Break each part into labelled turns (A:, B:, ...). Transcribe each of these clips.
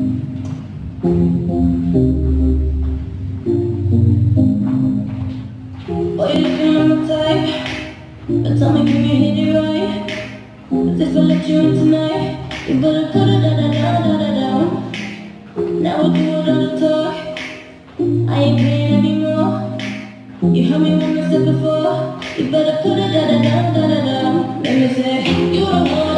A: You type tell me, you hit it right? If let you in tonight You better put it down, down, down, down Now we all the talk I ain't playing anymore You heard me when I said before You better put it down, down, down, down Let me say, you don't want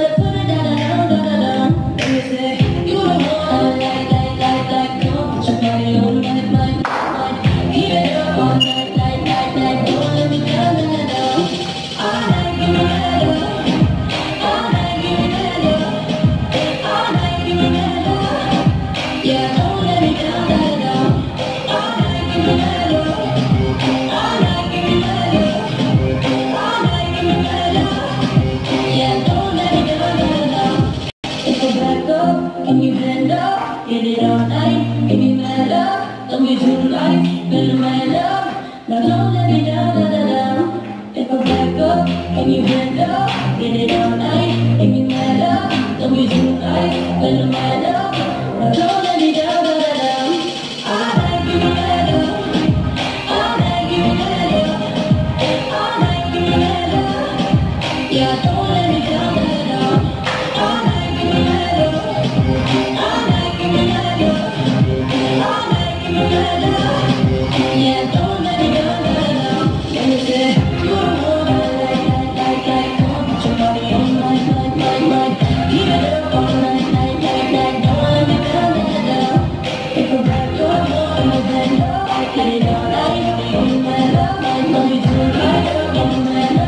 A: the love me tonight, better my love. Now don't let me down, da da da. If I back up can you Thank you.